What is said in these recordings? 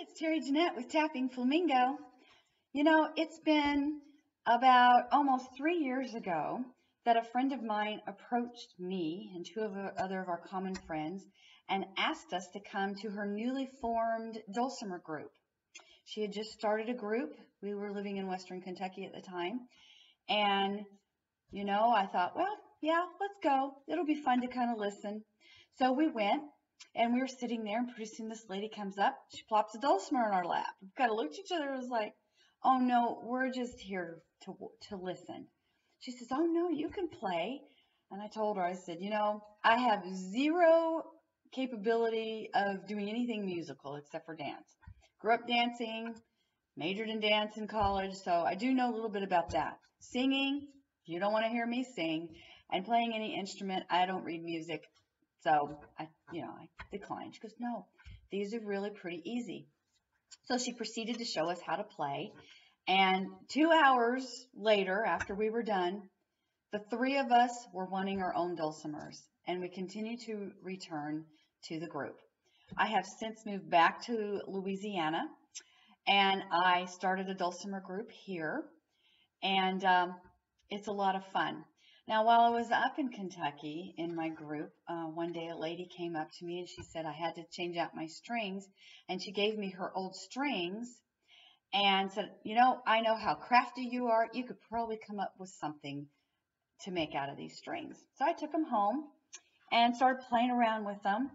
it's Terry Jeanette with Tapping Flamingo. You know, it's been about almost three years ago that a friend of mine approached me and two of other of our common friends and asked us to come to her newly formed dulcimer group. She had just started a group. We were living in Western Kentucky at the time. And, you know, I thought, well, yeah, let's go. It'll be fun to kind of listen. So we went and we were sitting there, and pretty soon this lady comes up. She plops a dulcimer in our lap. We kind of looked at each other and was like, "Oh no, we're just here to to listen." She says, "Oh no, you can play." And I told her, I said, "You know, I have zero capability of doing anything musical except for dance. Grew up dancing, majored in dance in college, so I do know a little bit about that. Singing, you don't want to hear me sing, and playing any instrument, I don't read music. So I, you know, I declined. She goes, no, these are really pretty easy. So she proceeded to show us how to play. And two hours later, after we were done, the three of us were wanting our own dulcimers, and we continue to return to the group. I have since moved back to Louisiana, and I started a dulcimer group here, and um, it's a lot of fun. Now, while I was up in Kentucky in my group, uh, one day a lady came up to me and she said I had to change out my strings, and she gave me her old strings and said, You know, I know how crafty you are. You could probably come up with something to make out of these strings. So I took them home and started playing around with them,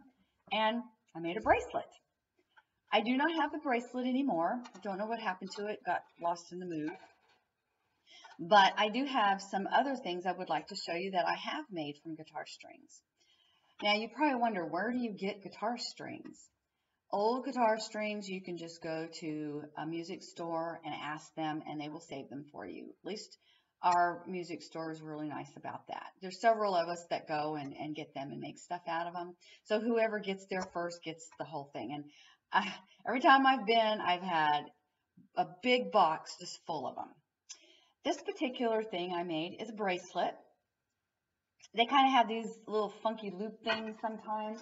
and I made a bracelet. I do not have the bracelet anymore. I don't know what happened to it, got lost in the move. But I do have some other things I would like to show you that I have made from guitar strings. Now you probably wonder, where do you get guitar strings? Old guitar strings, you can just go to a music store and ask them and they will save them for you. At least our music store is really nice about that. There's several of us that go and, and get them and make stuff out of them. So whoever gets there first gets the whole thing. And I, every time I've been, I've had a big box just full of them. This particular thing I made is a bracelet. They kind of have these little funky loop things sometimes.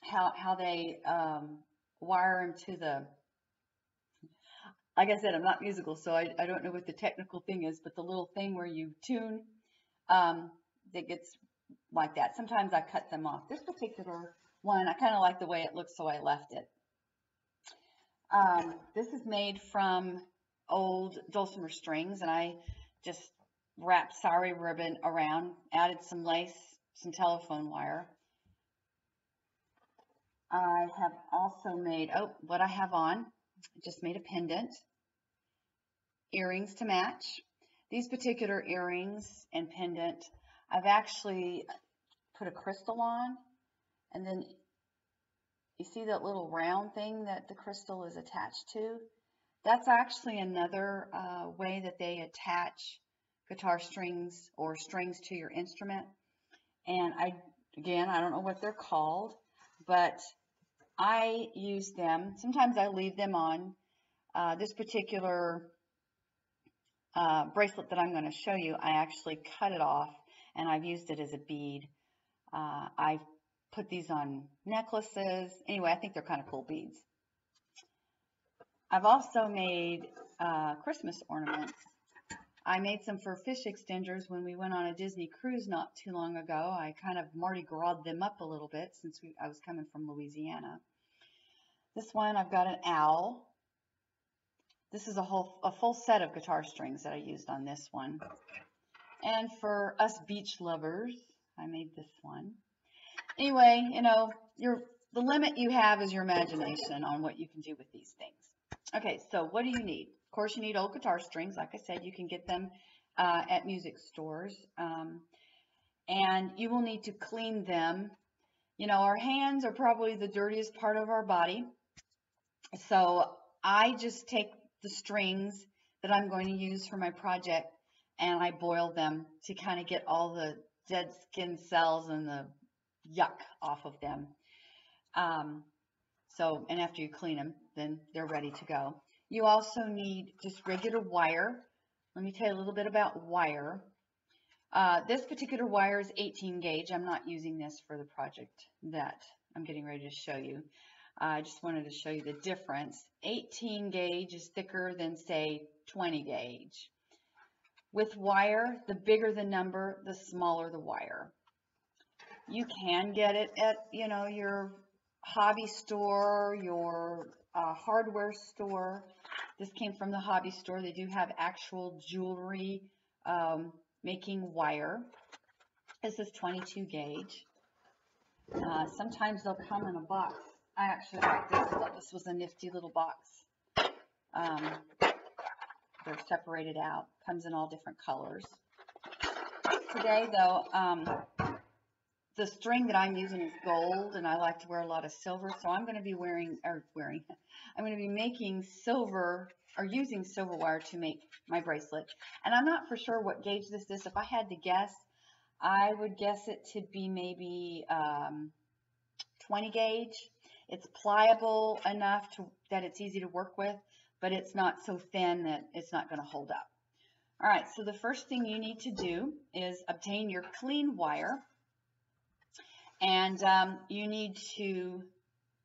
How, how they um, wire them to the, like I said, I'm not musical, so I, I don't know what the technical thing is, but the little thing where you tune um, that gets like that. Sometimes I cut them off. This particular one, I kind of like the way it looks, so I left it. Um, this is made from old dulcimer strings and I just wrapped sari ribbon around, added some lace, some telephone wire. I have also made, oh, what I have on, I just made a pendant, earrings to match. These particular earrings and pendant, I've actually put a crystal on and then you see that little round thing that the crystal is attached to? That's actually another uh, way that they attach guitar strings or strings to your instrument. And I, again, I don't know what they're called, but I use them. Sometimes I leave them on. Uh, this particular uh, bracelet that I'm going to show you, I actually cut it off and I've used it as a bead. Uh, I've put these on necklaces. Anyway, I think they're kind of cool beads. I've also made uh, Christmas ornaments. I made some for fish extenders when we went on a Disney cruise not too long ago. I kind of Mardi Gras them up a little bit since we, I was coming from Louisiana. This one, I've got an owl. This is a whole a full set of guitar strings that I used on this one. And for us beach lovers, I made this one. Anyway, you know, your the limit you have is your imagination on what you can do with these things. Okay, so what do you need? Of course, you need old guitar strings. Like I said, you can get them uh, at music stores. Um, and you will need to clean them. You know, our hands are probably the dirtiest part of our body. So I just take the strings that I'm going to use for my project and I boil them to kind of get all the dead skin cells and the yuck off of them. Um, so, and after you clean them, then they're ready to go. You also need just regular wire. Let me tell you a little bit about wire. Uh, this particular wire is 18 gauge. I'm not using this for the project that I'm getting ready to show you. I just wanted to show you the difference. 18 gauge is thicker than say 20 gauge. With wire, the bigger the number, the smaller the wire. You can get it at, you know, your hobby store, your uh, hardware store. This came from the hobby store. They do have actual jewelry um, making wire. This is 22 gauge. Uh, sometimes they'll come in a box. I actually like this. I thought this was a nifty little box. Um, they're separated out. Comes in all different colors. Today, though, um, the string that I'm using is gold, and I like to wear a lot of silver, so I'm going to be wearing, or wearing, I'm going to be making silver, or using silver wire to make my bracelet. And I'm not for sure what gauge this is. If I had to guess, I would guess it to be maybe um, 20 gauge. It's pliable enough to, that it's easy to work with, but it's not so thin that it's not going to hold up. All right, so the first thing you need to do is obtain your clean wire. And um, you need to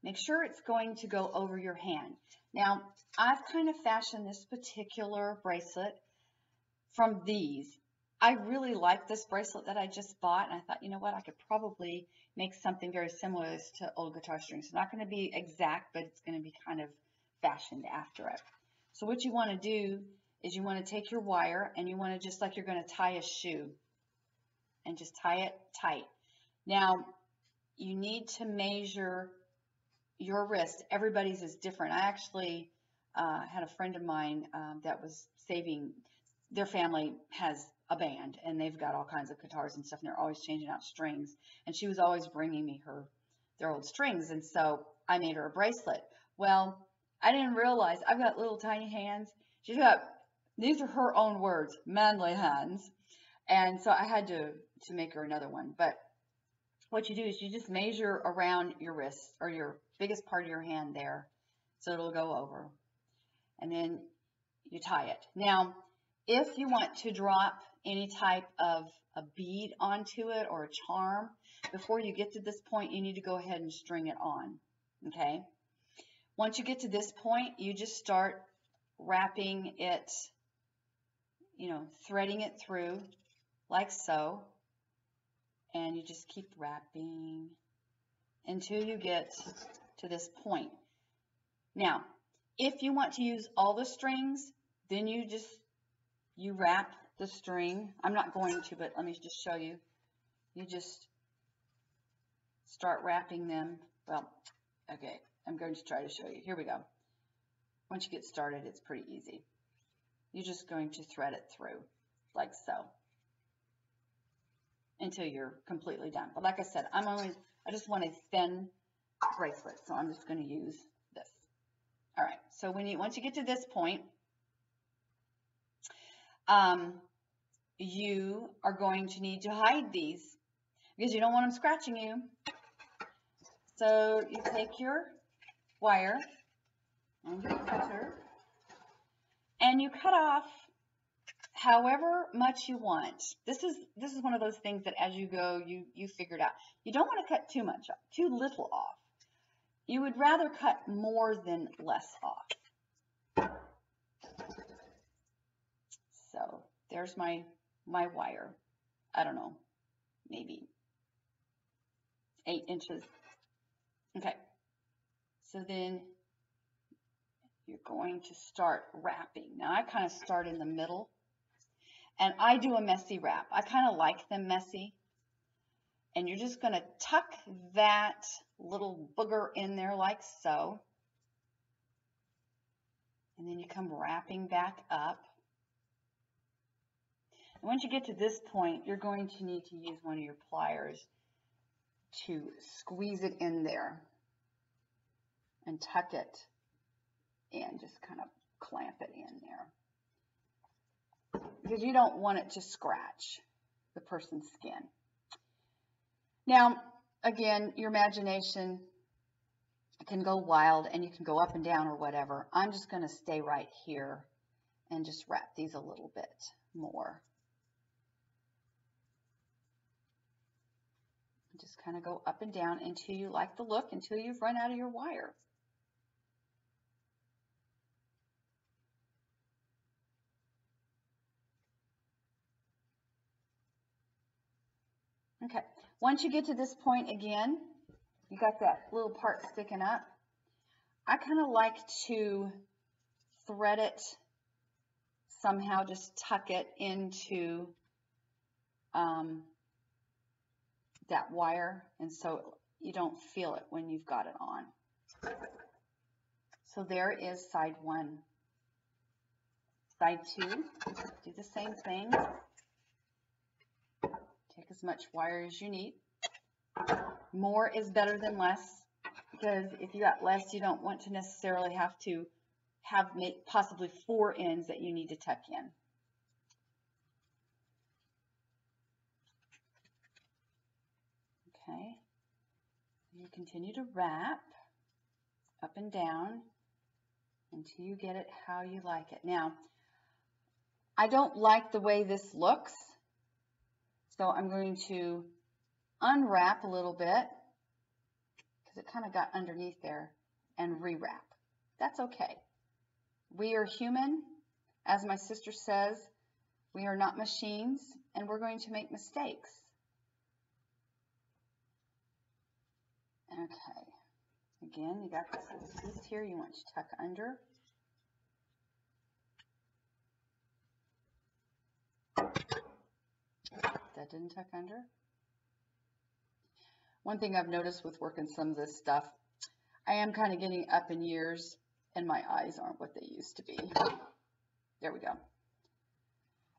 make sure it's going to go over your hand. Now, I've kind of fashioned this particular bracelet from these. I really like this bracelet that I just bought, and I thought, you know what, I could probably make something very similar to old guitar strings. It's not going to be exact, but it's going to be kind of fashioned after it. So what you want to do is you want to take your wire and you want to just like you're going to tie a shoe and just tie it tight. Now, you need to measure your wrist. Everybody's is different. I actually uh, had a friend of mine um, that was saving, their family has a band and they've got all kinds of guitars and stuff and they're always changing out strings. And she was always bringing me her, their old strings. And so I made her a bracelet. Well, I didn't realize I've got little tiny hands. She's got, these are her own words, manly hands. And so I had to, to make her another one. But what you do is you just measure around your wrist or your biggest part of your hand there. So it'll go over. And then you tie it. Now, if you want to drop any type of a bead onto it or a charm, before you get to this point, you need to go ahead and string it on. Okay? Once you get to this point, you just start wrapping it, you know, threading it through like so. And you just keep wrapping until you get to this point. Now, if you want to use all the strings, then you just, you wrap the string. I'm not going to, but let me just show you. You just start wrapping them. Well, okay, I'm going to try to show you. Here we go. Once you get started, it's pretty easy. You're just going to thread it through like so until you're completely done. But like I said, I'm only, I just want a thin bracelet, so I'm just going to use this. All right, so when you, once you get to this point, um, you are going to need to hide these because you don't want them scratching you. So you take your wire and your cutter and you cut off however much you want. This is this is one of those things that as you go you you figure it out. You don't want to cut too much off, too little off. You would rather cut more than less off. So there's my my wire. I don't know, maybe eight inches. Okay, so then you're going to start wrapping. Now I kind of start in the middle and I do a messy wrap. I kind of like them messy. And you're just going to tuck that little booger in there like so. And then you come wrapping back up. And once you get to this point, you're going to need to use one of your pliers to squeeze it in there and tuck it in, just kind of clamp it in there. Because you don't want it to scratch the person's skin. Now, again, your imagination can go wild and you can go up and down or whatever. I'm just going to stay right here and just wrap these a little bit more. Just kind of go up and down until you like the look, until you've run out of your wire. Okay, once you get to this point again, you got that little part sticking up. I kind of like to thread it somehow, just tuck it into um, that wire and so you don't feel it when you've got it on. So there is side one. Side two, do the same thing. Take as much wire as you need. More is better than less because if you got less, you don't want to necessarily have to have make possibly four ends that you need to tuck in. Okay, you continue to wrap up and down until you get it how you like it. Now, I don't like the way this looks, so I'm going to unwrap a little bit because it kind of got underneath there and rewrap. That's okay. We are human. As my sister says, we are not machines and we're going to make mistakes. Okay. Again, you got this little piece here you want to tuck under. That didn't tuck under. One thing I've noticed with working some of this stuff, I am kind of getting up in years and my eyes aren't what they used to be. There we go.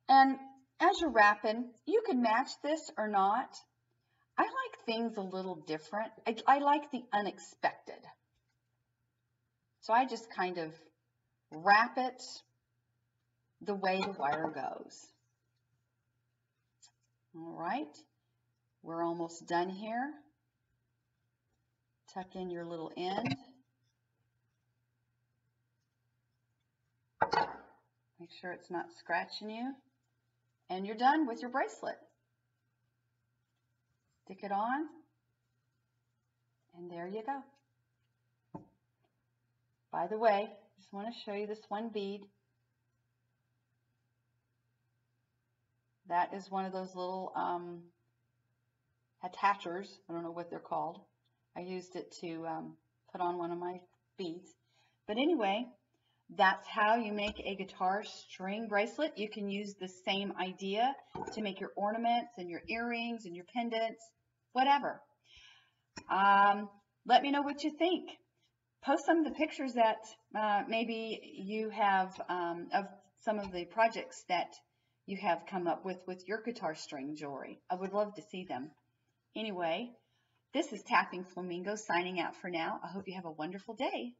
And as you're wrapping, you can match this or not. I like things a little different. I, I like the unexpected. So I just kind of wrap it the way the wire goes. All right, we're almost done here. Tuck in your little end. Make sure it's not scratching you. And you're done with your bracelet. Stick it on. And there you go. By the way, I just want to show you this one bead. That is one of those little um, attachers. I don't know what they're called. I used it to um, put on one of my beads. But anyway, that's how you make a guitar string bracelet. You can use the same idea to make your ornaments and your earrings and your pendants, whatever. Um, let me know what you think. Post some of the pictures that uh, maybe you have um, of some of the projects that you have come up with with your guitar string jewelry. I would love to see them. Anyway, this is Tapping Flamingo signing out for now. I hope you have a wonderful day.